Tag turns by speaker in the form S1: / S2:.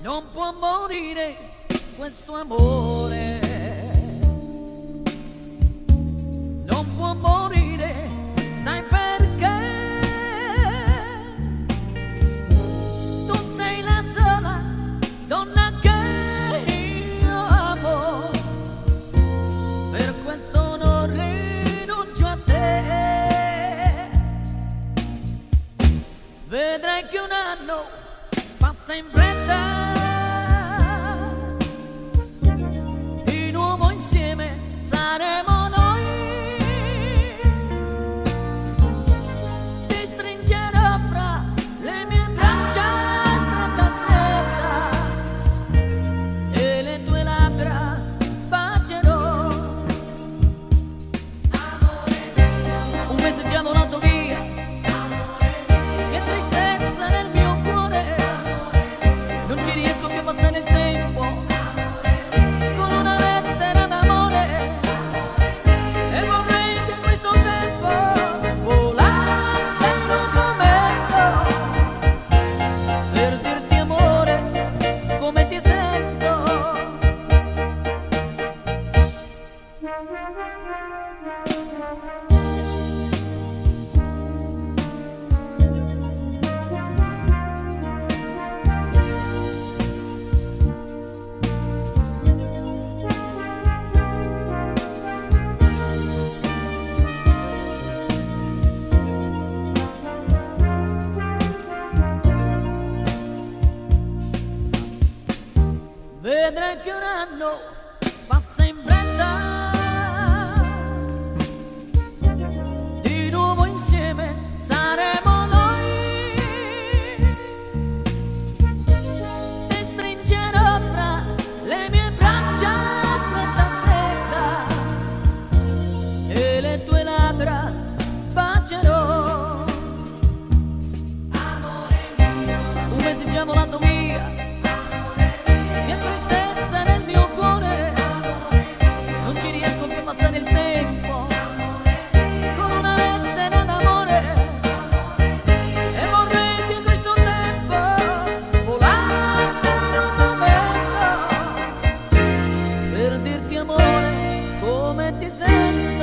S1: non può morire questo amore. Non può morire, sai perché? Tu sei la sola donna che io amo, per questo non rinuncio a te. Vedrai che un anno passa in fretta. Vedrai che un anno romantizando